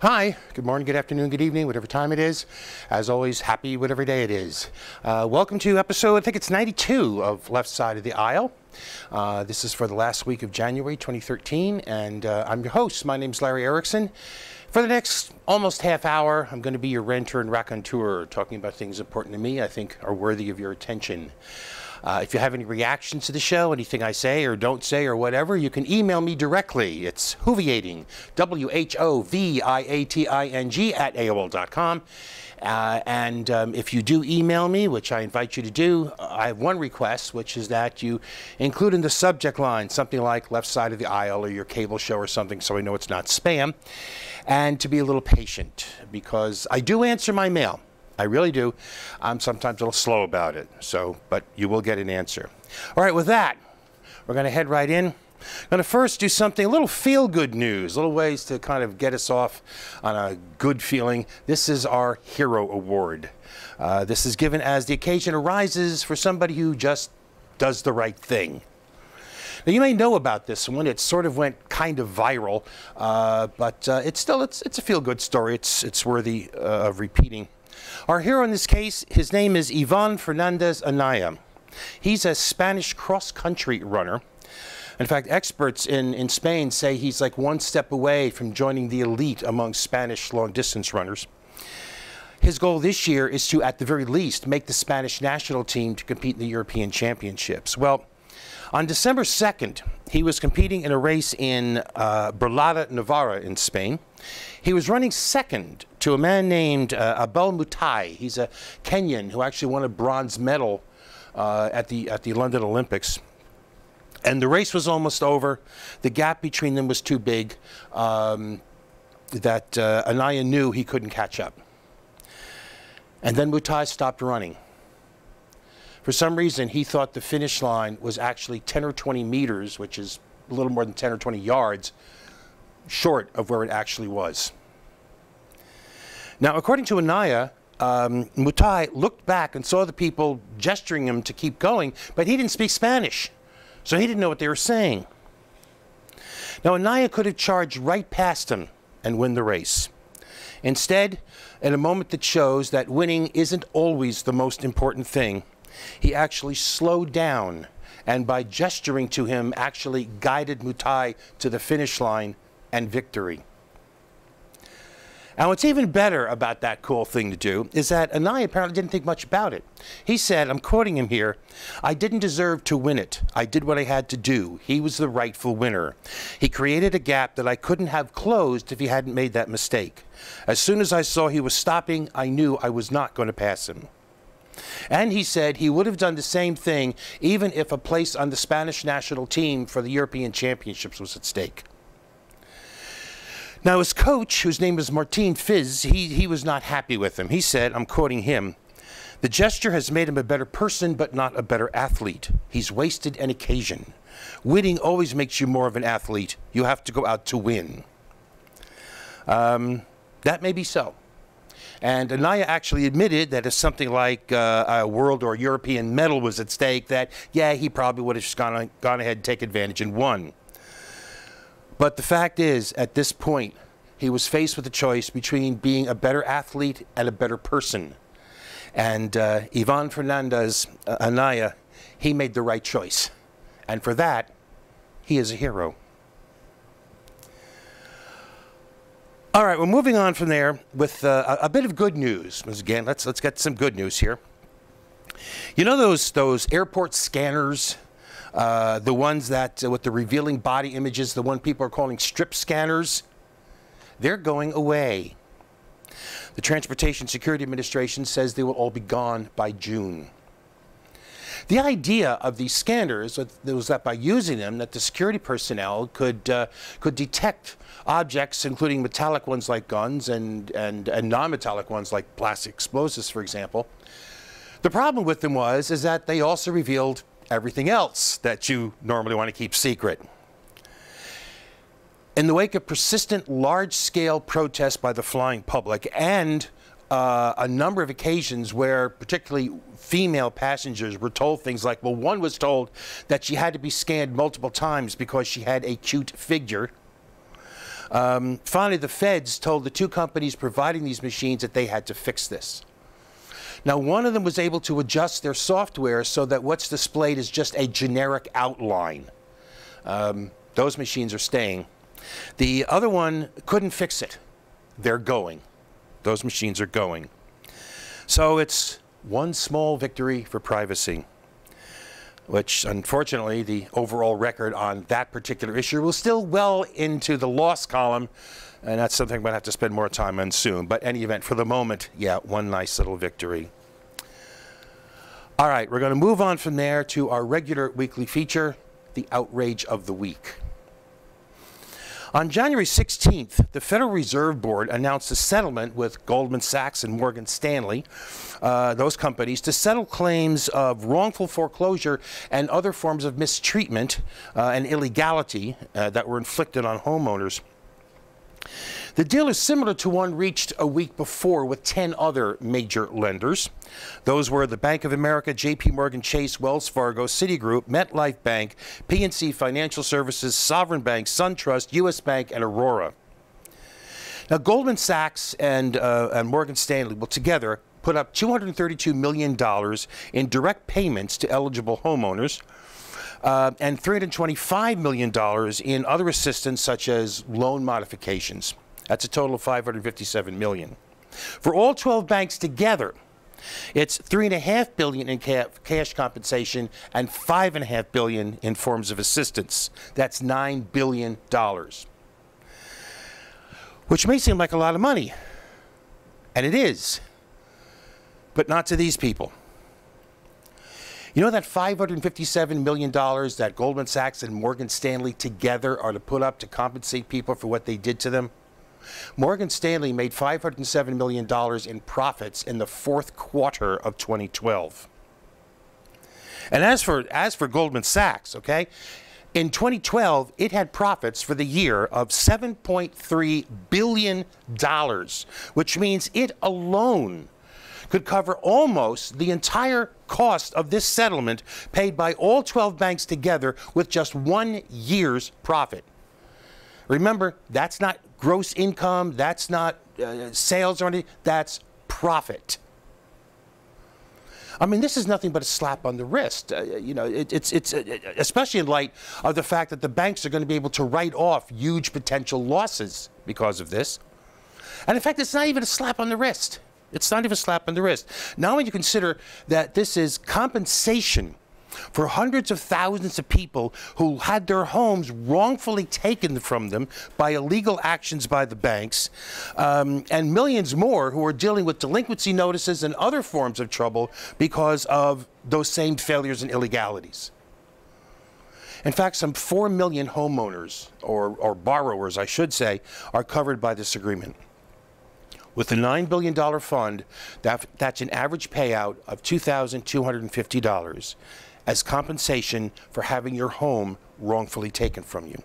Hi, good morning, good afternoon, good evening, whatever time it is. As always, happy whatever day it is. Uh, welcome to episode, I think it's 92 of Left Side of the Aisle. Uh, this is for the last week of January 2013, and uh, I'm your host. My name's Larry Erickson. For the next almost half hour, I'm going to be your renter and raconteur, talking about things important to me I think are worthy of your attention. Uh, if you have any reactions to the show, anything I say or don't say or whatever, you can email me directly. It's whoviating, W H O V I A T I N G, at AOL.com. Uh, and um, if you do email me, which I invite you to do, I have one request, which is that you include in the subject line something like left side of the aisle or your cable show or something so I know it's not spam. And to be a little patient because I do answer my mail. I really do. I'm sometimes a little slow about it. So, but you will get an answer. All right, with that, we're going to head right in. I'm going to first do something, a little feel good news, little ways to kind of get us off on a good feeling. This is our Hero Award. Uh, this is given as the occasion arises for somebody who just does the right thing. Now you may know about this one. It sort of went kind of viral, uh, but uh, it's still it's it's a feel good story. It's it's worthy uh, of repeating. Our hero in this case, his name is Ivan Fernandez Anaya. He's a Spanish cross-country runner. In fact, experts in, in Spain say he's like one step away from joining the elite among Spanish long-distance runners. His goal this year is to, at the very least, make the Spanish national team to compete in the European Championships. Well, on December 2nd, he was competing in a race in uh, Burlada, Navarra in Spain. He was running second to a man named uh, Abel Mutai. He's a Kenyan who actually won a bronze medal uh, at, the, at the London Olympics. And the race was almost over. The gap between them was too big um, that uh, Anaya knew he couldn't catch up. And then Mutai stopped running. For some reason, he thought the finish line was actually 10 or 20 meters, which is a little more than 10 or 20 yards, short of where it actually was. Now, according to Anaya, um, Mutai looked back and saw the people gesturing him to keep going, but he didn't speak Spanish, so he didn't know what they were saying. Now, Anaya could have charged right past him and win the race. Instead, in a moment that shows that winning isn't always the most important thing, he actually slowed down and by gesturing to him actually guided Mutai to the finish line and victory. And what's even better about that cool thing to do is that Anaya apparently didn't think much about it. He said, I'm quoting him here, I didn't deserve to win it. I did what I had to do. He was the rightful winner. He created a gap that I couldn't have closed if he hadn't made that mistake. As soon as I saw he was stopping, I knew I was not going to pass him. And he said he would have done the same thing even if a place on the Spanish national team for the European Championships was at stake. Now, his coach, whose name is Martin Fiz, he, he was not happy with him. He said, I'm quoting him, the gesture has made him a better person, but not a better athlete. He's wasted an occasion. Winning always makes you more of an athlete. You have to go out to win. Um, that may be so. And Anaya actually admitted that if something like uh, a world or European medal was at stake, that, yeah, he probably would have just gone, gone ahead and taken advantage and won. But the fact is, at this point, he was faced with a choice between being a better athlete and a better person. And uh, Ivan Fernandez uh, Anaya, he made the right choice. And for that, he is a hero. All right, we're moving on from there with uh, a, a, bit of good news. Again, let's let's get some good news here. You know those those airport scanners, uh, the ones that uh, with the revealing body images, the one people are calling strip scanners. They're going away. The Transportation Security Administration says they will all be gone by June. The idea of these scanners was that by using them, that the security personnel could uh, could detect objects, including metallic ones like guns and, and, and non-metallic ones like plastic explosives, for example. The problem with them was is that they also revealed everything else that you normally want to keep secret. In the wake of persistent large-scale protests by the flying public and uh, a number of occasions where particularly female passengers were told things like, well, one was told that she had to be scanned multiple times because she had a cute figure. Um, finally, the feds told the two companies providing these machines that they had to fix this. Now, one of them was able to adjust their software so that what's displayed is just a generic outline. Um, those machines are staying. The other one couldn't fix it. They're going. Those machines are going. So it's one small victory for privacy, which unfortunately the overall record on that particular issue was still well into the loss column, and that's something I'm going to have to spend more time on soon. But any event, for the moment, yeah, one nice little victory. All right, we're going to move on from there to our regular weekly feature, the outrage of the week. On January 16th, the Federal Reserve Board announced a settlement with Goldman Sachs and Morgan Stanley, uh, those companies, to settle claims of wrongful foreclosure and other forms of mistreatment uh, and illegality uh, that were inflicted on homeowners. The deal is similar to one reached a week before with 10 other major lenders. Those were the Bank of America, JP Morgan Chase, Wells Fargo, Citigroup, MetLife Bank, PNC Financial Services, Sovereign Bank, SunTrust, US Bank, and Aurora. Now, Goldman Sachs and, uh, and Morgan Stanley will together put up $232 million in direct payments to eligible homeowners. Uh, and $325 million in other assistance such as loan modifications. That's a total of 557 million. For all 12 banks together, it's three and a half billion in ca cash compensation and five and a half billion in forms of assistance. That's nine billion dollars, which may seem like a lot of money, and it is, but not to these people. You know that $557 million that Goldman Sachs and Morgan Stanley together are to put up to compensate people for what they did to them? Morgan Stanley made $507 million in profits in the fourth quarter of 2012. And as for, as for Goldman Sachs, okay, in 2012, it had profits for the year of $7.3 billion, which means it alone could cover almost the entire cost of this settlement paid by all 12 banks together with just one year's profit. Remember, that's not gross income, that's not uh, sales or anything, that's profit. I mean, this is nothing but a slap on the wrist. Uh, you know, it, it's, it's uh, especially in light of the fact that the banks are going to be able to write off huge potential losses because of this. And in fact, it's not even a slap on the wrist. It's not even a slap on the wrist. Now, when you consider that this is compensation for hundreds of thousands of people who had their homes wrongfully taken from them by illegal actions by the banks, um, and millions more who are dealing with delinquency notices and other forms of trouble because of those same failures and illegalities. In fact, some 4 million homeowners, or, or borrowers, I should say, are covered by this agreement. With a $9 billion fund, that, that's an average payout of $2,250 as compensation for having your home wrongfully taken from you.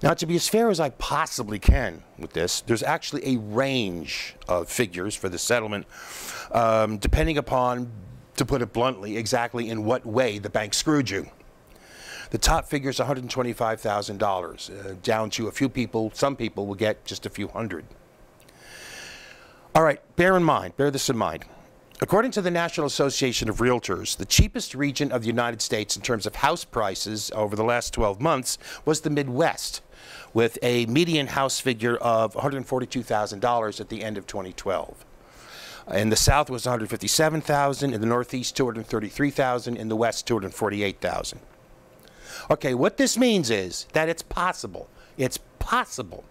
Now, to be as fair as I possibly can with this, there's actually a range of figures for the settlement, um, depending upon, to put it bluntly, exactly in what way the bank screwed you. The top figure is $125,000, uh, down to a few people. Some people will get just a few hundred. All right, bear in mind, bear this in mind. According to the National Association of Realtors, the cheapest region of the United States in terms of house prices over the last 12 months was the Midwest, with a median house figure of $142,000 at the end of 2012. In the South was 157,000, in the Northeast 233,000, in the West 248,000. Okay, what this means is that it's possible, it's possible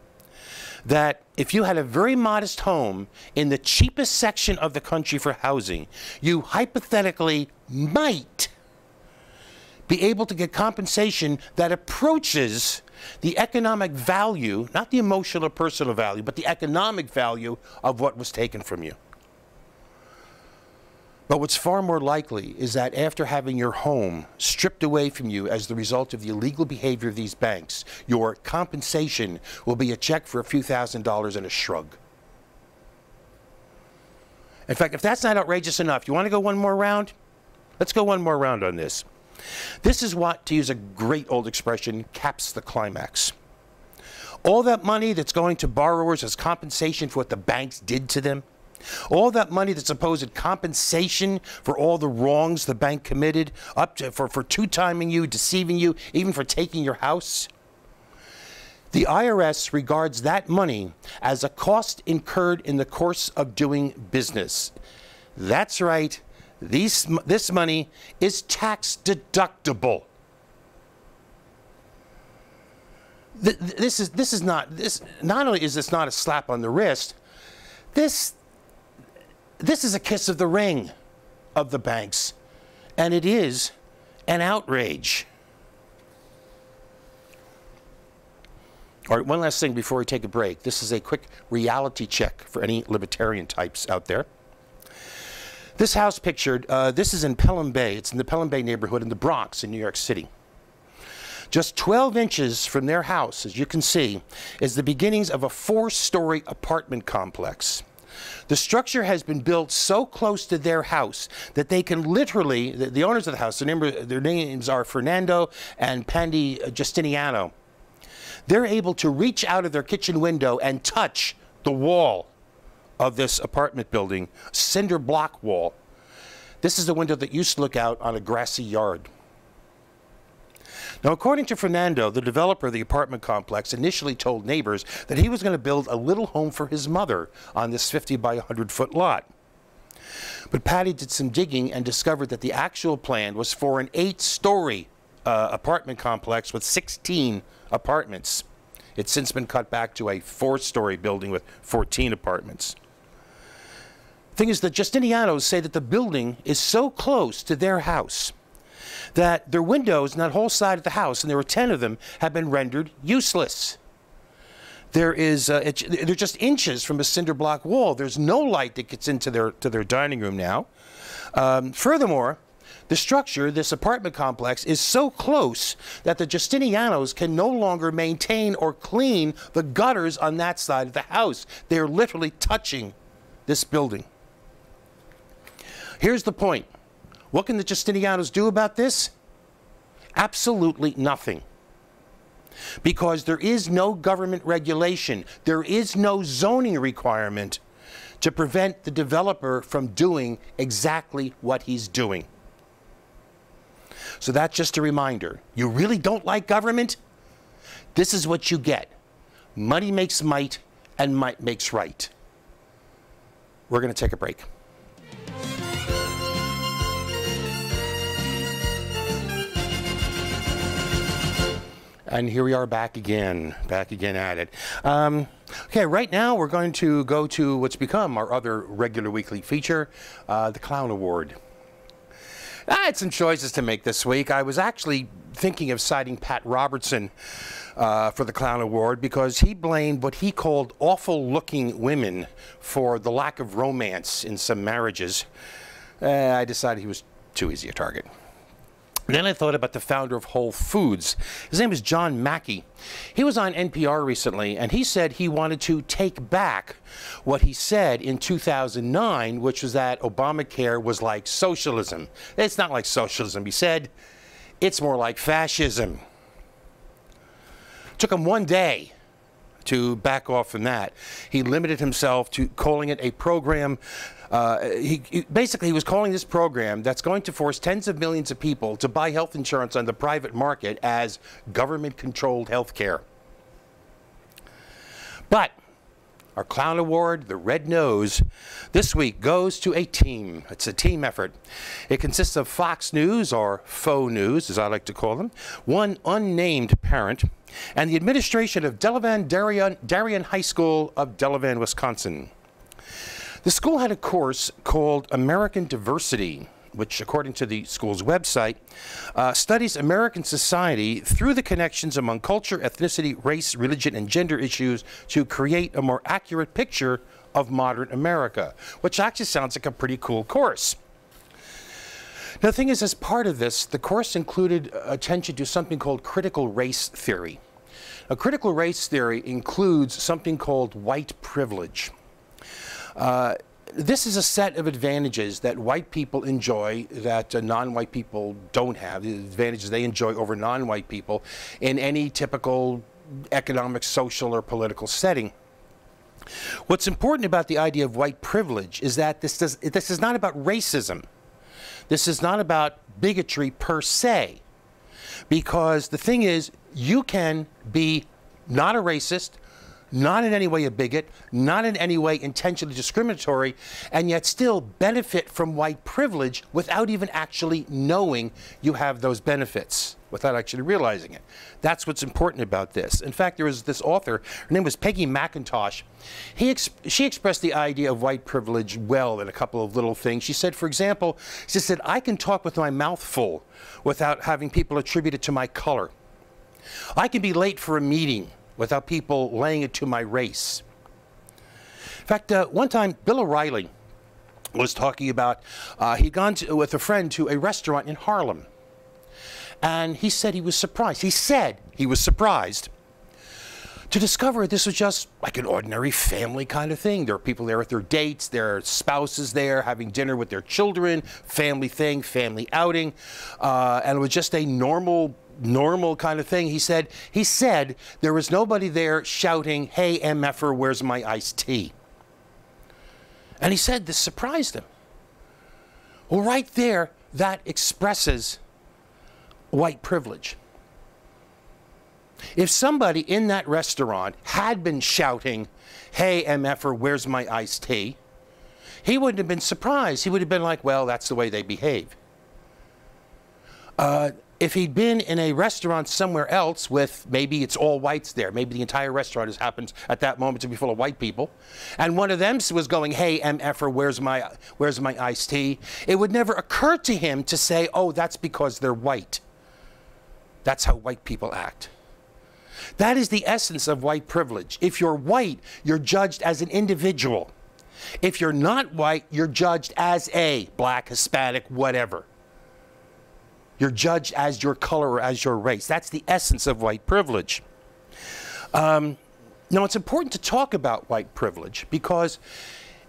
that if you had a very modest home in the cheapest section of the country for housing, you hypothetically might be able to get compensation that approaches the economic value, not the emotional or personal value, but the economic value of what was taken from you. But what's far more likely is that after having your home stripped away from you as the result of the illegal behavior of these banks, your compensation will be a check for a few thousand dollars and a shrug. In fact, if that's not outrageous enough, you want to go one more round? Let's go one more round on this. This is what, to use a great old expression, caps the climax. All that money that's going to borrowers as compensation for what the banks did to them. All that money that's supposed compensation for all the wrongs the bank committed, up to for, for two-timing you, deceiving you, even for taking your house. The IRS regards that money as a cost incurred in the course of doing business. That's right, these, this money is tax deductible. This is, this is not, this, not only is this not a slap on the wrist, this, this is a kiss of the ring of the banks, and it is an outrage. All right, one last thing before we take a break. This is a quick reality check for any libertarian types out there. This house pictured, uh, this is in Pelham Bay. It's in the Pelham Bay neighborhood in the Bronx in New York City. Just 12 inches from their house, as you can see, is the beginnings of a four-story apartment complex. The structure has been built so close to their house that they can literally, the, the owners of the house, their, name, their names are Fernando and Patty Justiniano, they're able to reach out of their kitchen window and touch the wall of this apartment building, cinder block wall. This is the window that used to look out on a grassy yard. Now, according to Fernando, the developer of the apartment complex initially told neighbors that he was going to build a little home for his mother on this 50 by 100 foot lot. But Patty did some digging and discovered that the actual plan was for an eight story uh, apartment complex with 16 apartments. It's since been cut back to a four-story building with 14 apartments. Thing is, the Justinianos say that the building is so close to their house that their windows in that whole side of the house, and there were 10 of them, have been rendered useless. There is, uh, it, they're just inches from a cinder block wall. There's no light that gets into their, to their dining room now. Um, furthermore, the structure, this apartment complex, is so close that the Justinianos can no longer maintain or clean the gutters on that side of the house. They're literally touching this building. Here's the point. What can the Justinianos do about this? Absolutely nothing. Because there is no government regulation, there is no zoning requirement to prevent the developer from doing exactly what he's doing. So that's just a reminder. You really don't like government? This is what you get. Money makes might, and might makes right. We're going to take a break. And here we are back again, back again at it. Um, okay, right now we're going to go to what's become our other regular weekly feature, uh, the Clown Award. I had some choices to make this week. I was actually thinking of citing Pat Robertson uh, for the Clown Award because he blamed what he called awful looking women for the lack of romance in some marriages. Uh, I decided he was too easy a target. Then I thought about the founder of Whole Foods. His name is John Mackey. He was on NPR recently, and he said he wanted to take back what he said in 2009, which was that Obamacare was like socialism. It's not like socialism, he said. It's more like fascism. Took him one day to back off from that. He limited himself to calling it a program uh, he, he, basically he was calling this program that's going to force tens of millions of people to buy health insurance on the private market as government-controlled health care. But our Clown Award, the Red Nose, this week goes to a team. It's a team effort. It consists of Fox News, or faux news, as I like to call them, one unnamed parent, and the administration of Delavan Darien, Darien High School of Delavan, Wisconsin. The school had a course called American Diversity, which, according to the school's website, uh, studies American society through the connections among culture, ethnicity, race, religion, and gender issues to create a more accurate picture of modern America, which actually sounds like a pretty cool course. Now, the thing is, as part of this, the course included attention to something called critical race theory. A critical race theory includes something called white privilege. Uh, this is a set of advantages that white people enjoy that uh, non-white people don't have, the advantages they enjoy over non-white people in any typical economic, social, or political setting. What's important about the idea of white privilege is that this, does, this is not about racism. This is not about bigotry per se. Because the thing is, you can be not a racist, not in any way a bigot, not in any way intentionally discriminatory, and yet still benefit from white privilege without even actually knowing you have those benefits, without actually realizing it. That's what's important about this. In fact, there was this author, her name was Peggy McIntosh. He ex she expressed the idea of white privilege well in a couple of little things. She said, for example, she said, I can talk with my mouth full without having people attribute it to my color. I can be late for a meeting without people laying it to my race. In fact, uh, one time, Bill O'Reilly was talking about uh, he'd gone to, with a friend to a restaurant in Harlem. And he said he was surprised. He said he was surprised to discover this was just like an ordinary family kind of thing. There are people there with their dates, their spouses there having dinner with their children, family thing, family outing. Uh, and it was just a normal normal kind of thing. He said, he said there was nobody there shouting, hey, MFer, where's my iced tea? And he said this surprised him. Well, right there, that expresses white privilege. If somebody in that restaurant had been shouting, hey, MFer, where's my iced tea? He wouldn't have been surprised. He would have been like, well, that's the way they behave. Uh, if he'd been in a restaurant somewhere else with maybe it's all whites there, maybe the entire restaurant has happened at that moment to be full of white people, and one of them was going, "Hey, MFer, where's my where's my iced tea?" It would never occur to him to say, "Oh, that's because they're white." That's how white people act. That is the essence of white privilege. If you're white, you're judged as an individual. If you're not white, you're judged as a black, Hispanic, whatever. You're judged as your color or as your race. That's the essence of white privilege. Um, now, it's important to talk about white privilege because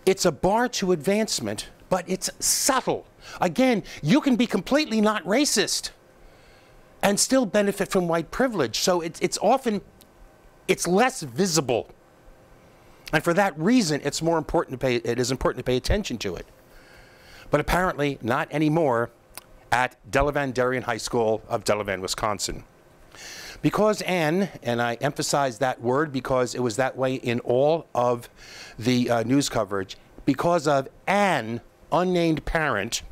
it's a bar to advancement, but it's subtle. Again, you can be completely not racist and still benefit from white privilege. So it's, it's often, it's less visible. And for that reason, it's more important to pay, it is important to pay attention to it. But apparently not anymore at Delavan Darien High School of Delavan, Wisconsin. Because Anne, and I emphasize that word because it was that way in all of the uh, news coverage, because of an unnamed parent,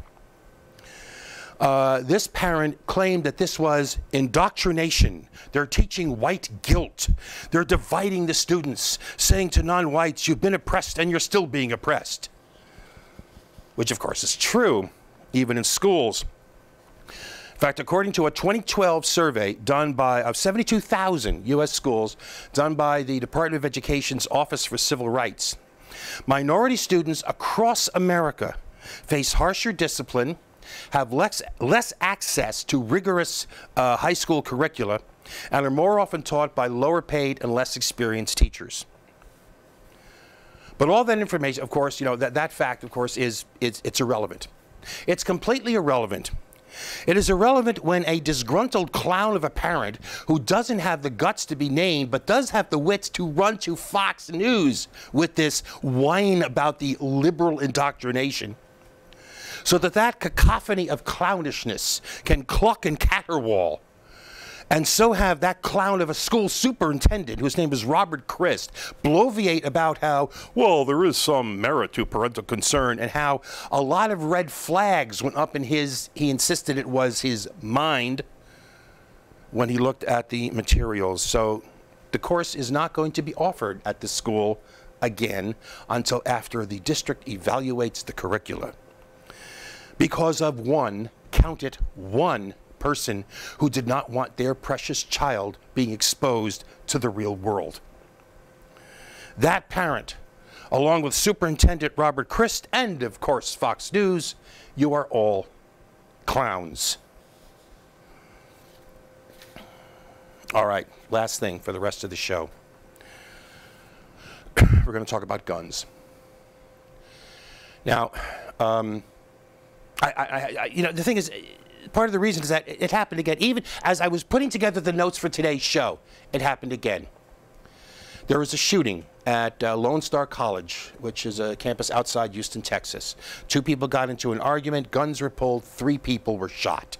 uh, this parent claimed that this was indoctrination. They're teaching white guilt. They're dividing the students, saying to non whites, you've been oppressed and you're still being oppressed. Which, of course, is true, even in schools. In fact, according to a 2012 survey done by of 72,000 U.S. schools, done by the Department of Education's Office for Civil Rights, minority students across America face harsher discipline, have less, less access to rigorous uh, high school curricula, and are more often taught by lower paid and less experienced teachers. But all that information, of course, you know, that, that fact, of course, is, is it's irrelevant. It's completely irrelevant it is irrelevant when a disgruntled clown of a parent who doesn't have the guts to be named but does have the wits to run to Fox News with this whine about the liberal indoctrination so that that cacophony of clownishness can cluck and caterwaul and so have that clown of a school superintendent, whose name is Robert Crist, bloviate about how, well, there is some merit to parental concern, and how a lot of red flags went up in his, he insisted it was his mind when he looked at the materials. So the course is not going to be offered at the school again until after the district evaluates the curricula. Because of one, count it, one person who did not want their precious child being exposed to the real world. That parent, along with Superintendent Robert Crist and, of course, Fox News, you are all clowns. All right, last thing for the rest of the show. We're going to talk about guns. Now, um, I, I, I, you know, the thing is, part of the reason is that it happened again. Even as I was putting together the notes for today's show, it happened again. There was a shooting at uh, Lone Star College, which is a campus outside Houston, Texas. Two people got into an argument, guns were pulled, three people were shot.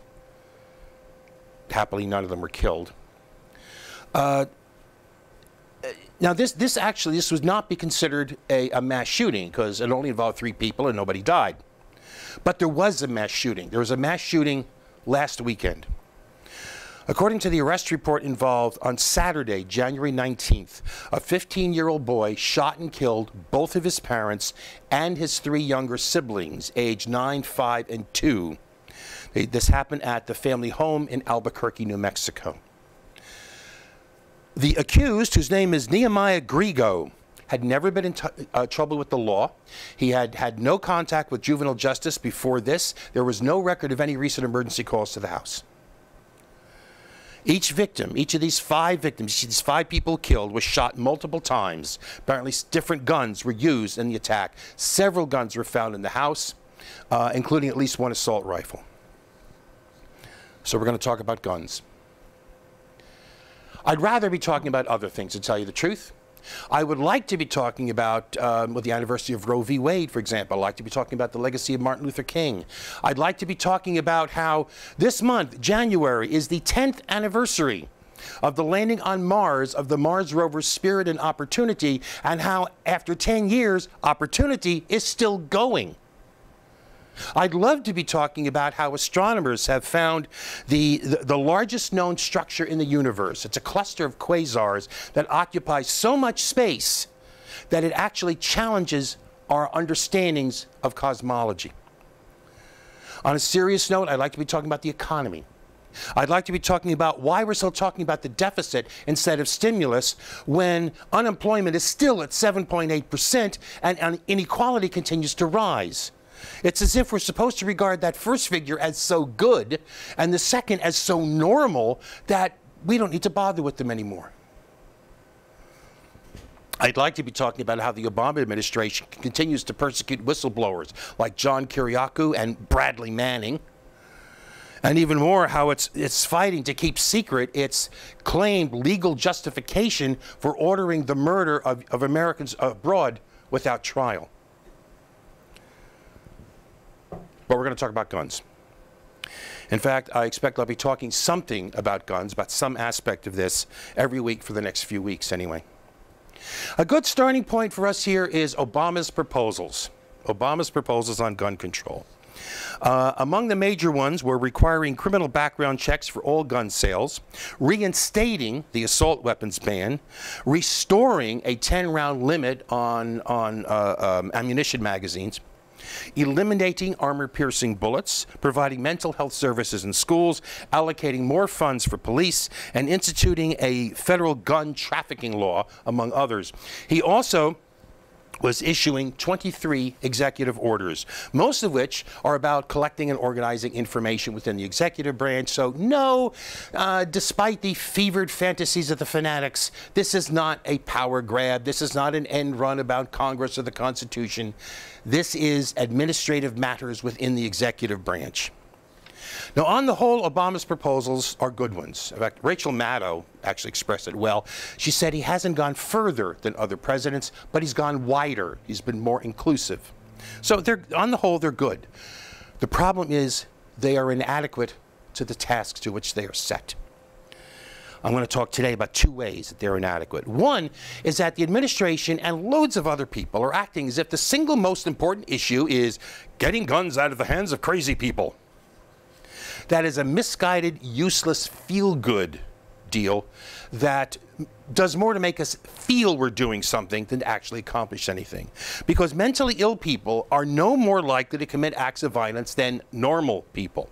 Happily, none of them were killed. Uh, now, this, this actually, this would not be considered a, a mass shooting because it only involved three people and nobody died. But there was a mass shooting. There was a mass shooting last weekend. According to the arrest report involved on Saturday, January 19th, a 15 year old boy shot and killed both of his parents and his three younger siblings, aged 9, 5, and 2. This happened at the family home in Albuquerque, New Mexico. The accused, whose name is Nehemiah Griego, had never been in uh, trouble with the law. He had had no contact with juvenile justice before this. There was no record of any recent emergency calls to the house. Each victim, each of these five victims, these five people killed, was shot multiple times. Apparently, different guns were used in the attack. Several guns were found in the house, uh, including at least one assault rifle. So, we're going to talk about guns. I'd rather be talking about other things, to tell you the truth. I would like to be talking about um, with the anniversary of Roe v. Wade, for example. I'd like to be talking about the legacy of Martin Luther King. I'd like to be talking about how this month, January, is the 10th anniversary of the landing on Mars of the Mars rover Spirit and Opportunity, and how after 10 years, Opportunity is still going. I'd love to be talking about how astronomers have found the, the, the, largest known structure in the universe. It's a cluster of quasars that occupies so much space that it actually challenges our understandings of cosmology. On a serious note, I'd like to be talking about the economy. I'd like to be talking about why we're still talking about the deficit instead of stimulus when unemployment is still at 7.8% and, and inequality continues to rise. It's as if we're supposed to regard that first figure as so good and the second as so normal that we don't need to bother with them anymore. I'd like to be talking about how the Obama administration continues to persecute whistleblowers like John Kiriakou and Bradley Manning. And even more, how it's, it's fighting to keep secret its claimed legal justification for ordering the murder of, of Americans abroad without trial. But we're going to talk about guns. In fact, I expect I'll be talking something about guns, about some aspect of this, every week for the next few weeks anyway. A good starting point for us here is Obama's proposals. Obama's proposals on gun control. Uh, among the major ones were requiring criminal background checks for all gun sales, reinstating the assault weapons ban, restoring a 10 round limit on, on uh, um, ammunition magazines, eliminating armor piercing bullets, providing mental health services in schools, allocating more funds for police, and instituting a federal gun trafficking law, among others. He also was issuing 23 executive orders, most of which are about collecting and organizing information within the executive branch. So, no, uh, despite the fevered fantasies of the fanatics, this is not a power grab. This is not an end run about Congress or the Constitution. This is administrative matters within the executive branch. Now, on the whole, Obama's proposals are good ones. In fact, Rachel Maddow actually expressed it well. She said he hasn't gone further than other presidents, but he's gone wider. He's been more inclusive. So, they're, on the whole, they're good. The problem is they are inadequate to the tasks to which they are set. I'm going to talk today about two ways that they're inadequate. One is that the administration and loads of other people are acting as if the single most important issue is getting guns out of the hands of crazy people. That is a misguided, useless, feel good deal that does more to make us feel we're doing something than to actually accomplish anything. Because mentally ill people are no more likely to commit acts of violence than normal people.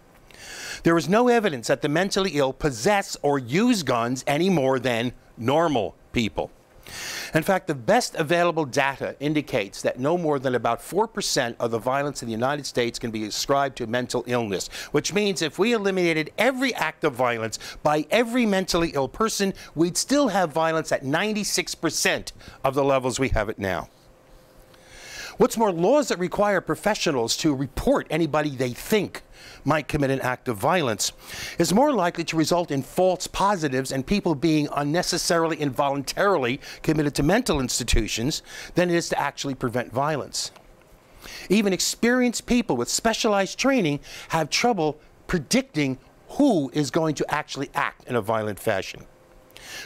There is no evidence that the mentally ill possess or use guns any more than normal people. In fact, the best available data indicates that no more than about 4% of the violence in the United States can be ascribed to mental illness, which means if we eliminated every act of violence by every mentally ill person, we'd still have violence at 96% of the levels we have it now. What's more, laws that require professionals to report anybody they think might commit an act of violence is more likely to result in false positives and people being unnecessarily and voluntarily committed to mental institutions than it is to actually prevent violence. Even experienced people with specialized training have trouble predicting who is going to actually act in a violent fashion.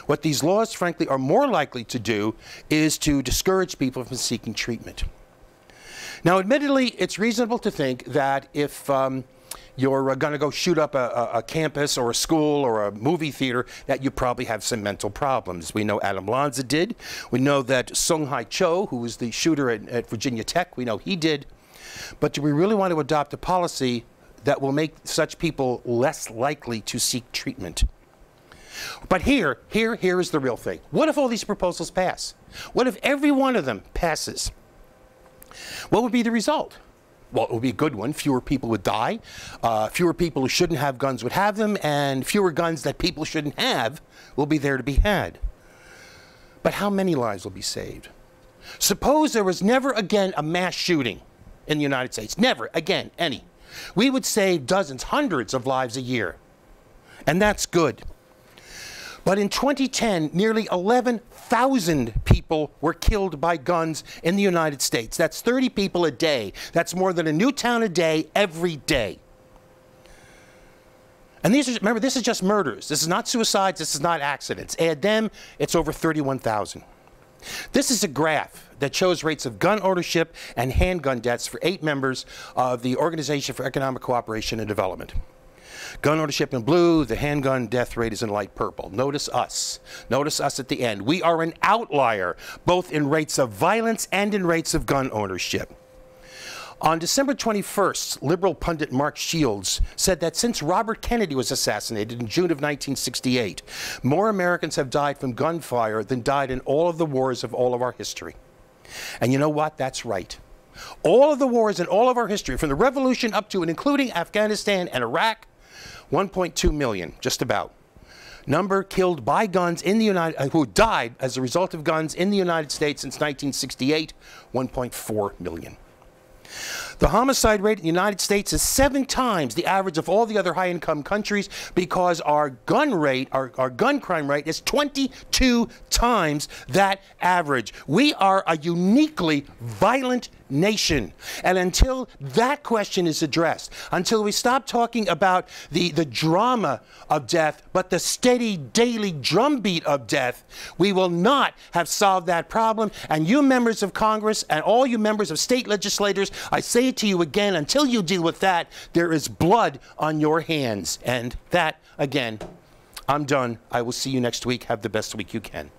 What these laws, frankly, are more likely to do is to discourage people from seeking treatment. Now, admittedly, it's reasonable to think that if um, you're uh, going to go shoot up a, a, campus or a school or a movie theater, that you probably have some mental problems. We know Adam Lanza did. We know that Seung-Hui Cho, who was the shooter at, at Virginia Tech, we know he did. But do we really want to adopt a policy that will make such people less likely to seek treatment? But here, here, here is the real thing. What if all these proposals pass? What if every one of them passes? What would be the result? Well, it would be a good one. Fewer people would die. Uh, fewer people who shouldn't have guns would have them, and fewer guns that people shouldn't have will be there to be had. But how many lives will be saved? Suppose there was never again a mass shooting in the United States. Never again, any. We would save dozens, hundreds of lives a year. And that's good. But in 2010, nearly 11,000 people were killed by guns in the United States. That's 30 people a day. That's more than a Newtown a day every day. And these are, remember, this is just murders. This is not suicides. This is not accidents. Add them, it's over 31,000. This is a graph that shows rates of gun ownership and handgun deaths for eight members of the Organization for Economic Cooperation and Development. Gun ownership in blue, the handgun death rate is in light purple. Notice us. Notice us at the end. We are an outlier, both in rates of violence and in rates of gun ownership. On December 21st, liberal pundit Mark Shields said that since Robert Kennedy was assassinated in June of 1968, more Americans have died from gunfire than died in all of the wars of all of our history. And you know what? That's right. All of the wars in all of our history, from the revolution up to and including Afghanistan and Iraq, 1.2 million, just about. Number killed by guns in the United, uh, who died as a result of guns in the United States since 1968, 1.4 million. The homicide rate in the United States is seven times the average of all the other high income countries because our gun rate, our, our gun crime rate, is 22 times that average. We are a uniquely violent nation. And until that question is addressed, until we stop talking about the, the drama of death, but the steady daily drumbeat of death, we will not have solved that problem. And you members of Congress and all you members of state legislators, I say it to you again, until you deal with that, there is blood on your hands. And that, again, I'm done. I will see you next week. Have the best week you can.